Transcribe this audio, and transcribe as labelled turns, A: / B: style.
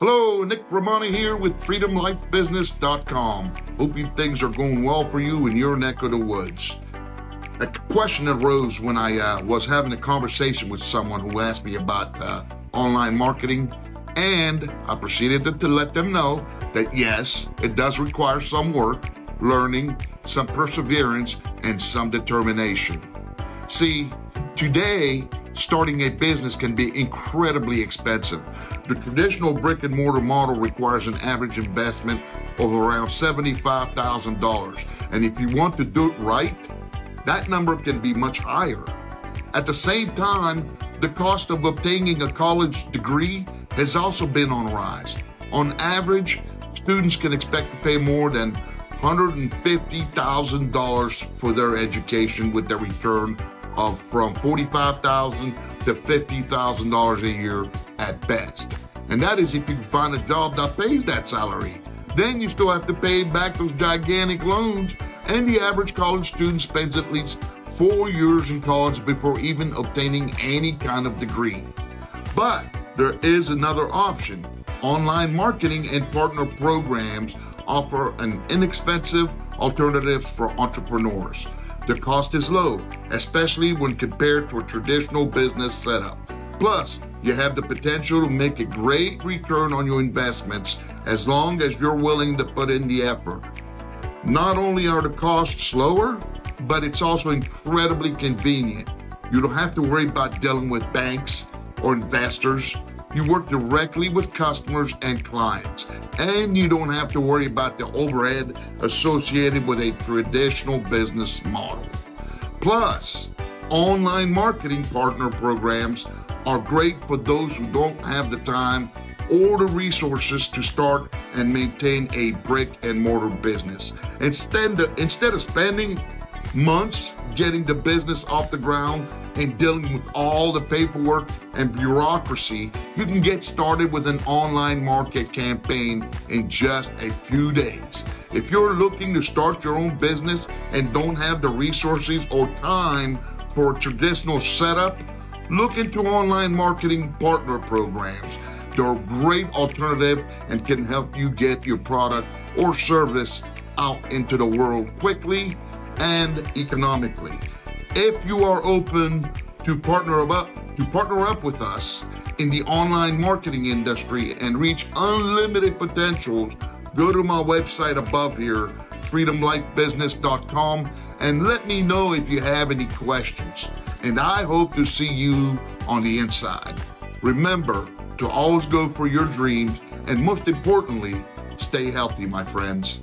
A: Hello, Nick Rehmani here with FreedomLifeBusiness.com. Hoping things are going well for you in your neck of the woods. A question arose when I uh, was having a conversation with someone who asked me about uh, online marketing, and I proceeded to, to let them know that yes, it does require some work, learning, some perseverance, and some determination. See, today, starting a business can be incredibly expensive. The traditional brick and mortar model requires an average investment of around $75,000. And if you want to do it right, that number can be much higher. At the same time, the cost of obtaining a college degree has also been on rise. On average, students can expect to pay more than $150,000 for their education with their return of from 45,000 to $50,000 a year at best. And that is if you find a job that pays that salary. Then you still have to pay back those gigantic loans, and the average college student spends at least four years in college before even obtaining any kind of degree. But there is another option. Online marketing and partner programs offer an inexpensive alternative for entrepreneurs. The cost is low, especially when compared to a traditional business setup. Plus, you have the potential to make a great return on your investments as long as you're willing to put in the effort. Not only are the costs lower, but it's also incredibly convenient. You don't have to worry about dealing with banks or investors. You work directly with customers and clients, and you don't have to worry about the overhead associated with a traditional business model. Plus, online marketing partner programs are great for those who don't have the time or the resources to start and maintain a brick and mortar business. Instead of, instead of spending months getting the business off the ground and dealing with all the paperwork and bureaucracy, you can get started with an online market campaign in just a few days. If you're looking to start your own business and don't have the resources or time for a traditional setup, look into online marketing partner programs. They're a great alternative and can help you get your product or service out into the world quickly and economically. If you are open to partner up to partner up with us in the online marketing industry and reach unlimited potentials, go to my website above here, freedomlifebusiness.com, and let me know if you have any questions. And I hope to see you on the inside. Remember to always go for your dreams and most importantly, stay healthy, my friends.